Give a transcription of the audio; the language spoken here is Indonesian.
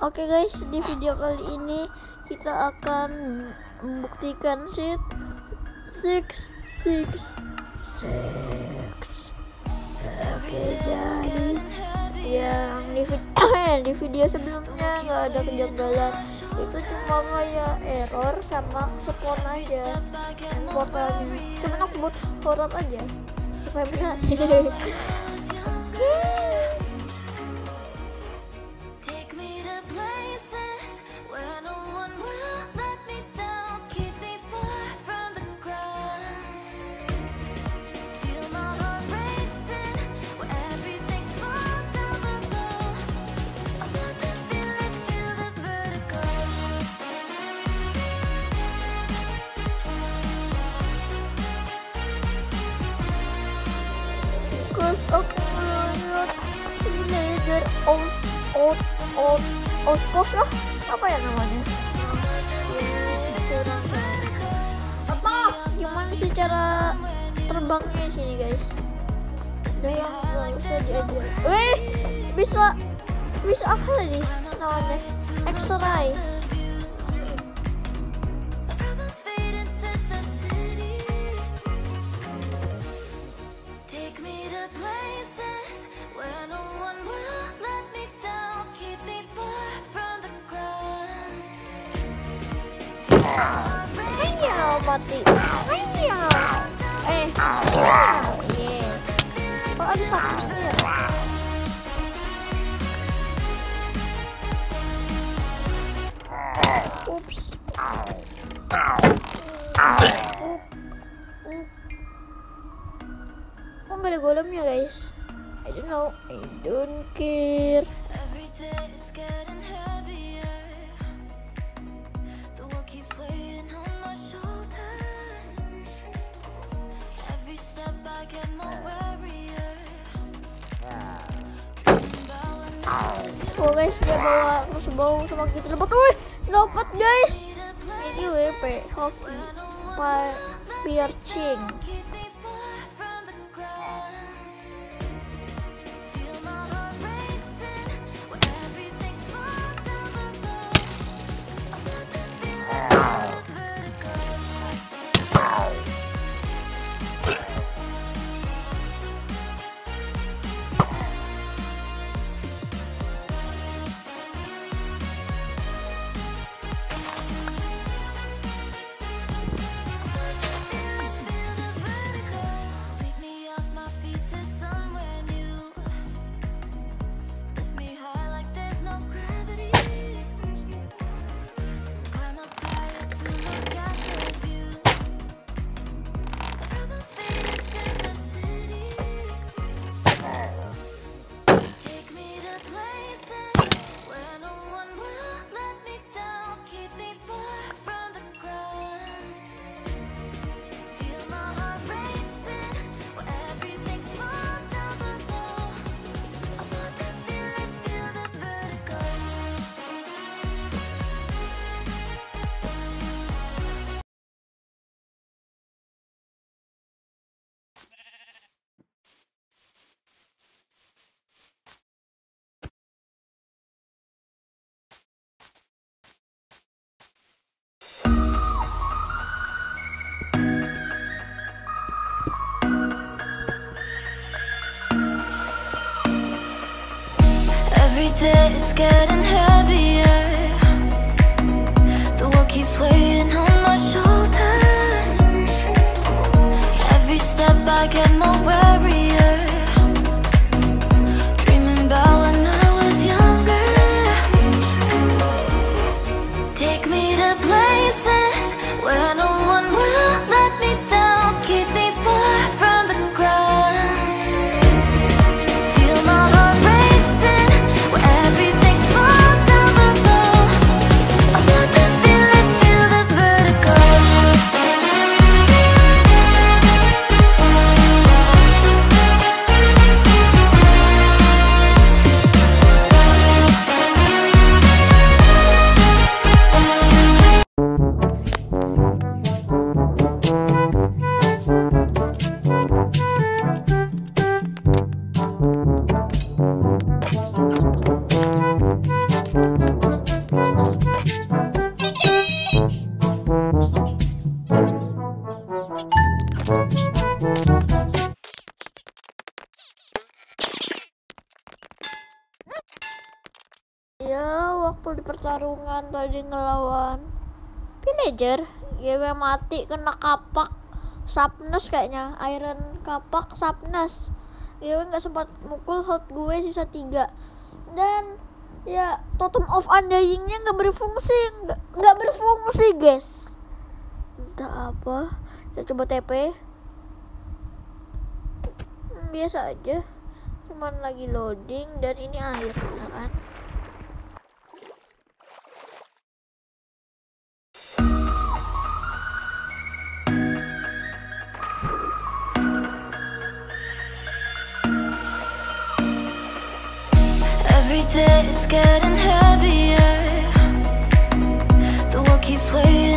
Oke guys, di video kali ini kita akan membuktikan sheet six six. Oke, jadi yang di, di video sebelumnya nggak ada kejanggalan. Itu cuma kayak error sama spawn aja. Portalnya cuma aku buat horror aja. Supaya benar out out out outpost lah. Apa ya namanya? Apa? Gimana sih cara terbangnya sini guys? Udah ya usah diajar weh bisa bisa apa tadi namanya? X-ray Ayo mati Ayo Eh Ayo yeah. Kok ada satu ya Ups Kok nggak ada golemnya guys I don't know I don't care Oh guys dia bawa crossbow sama gitu dapat. Wih dapat guys. Ini WP hoki. Piercing it's getting Ya, waktu di pertarungan tadi ngelawan villager, ya mati kena kapak Sapnes kayaknya, Iron kapak Sapnes. Ya nggak sempat mukul hot gue sisa tiga. Dan ya totem of undyingnya nggak berfungsi nggak berfungsi guys. Entah apa. Ya coba TP Hmm, biasa aja. Cuman lagi loading dan ini air kan Every day it's getting heavier The world keeps waiting.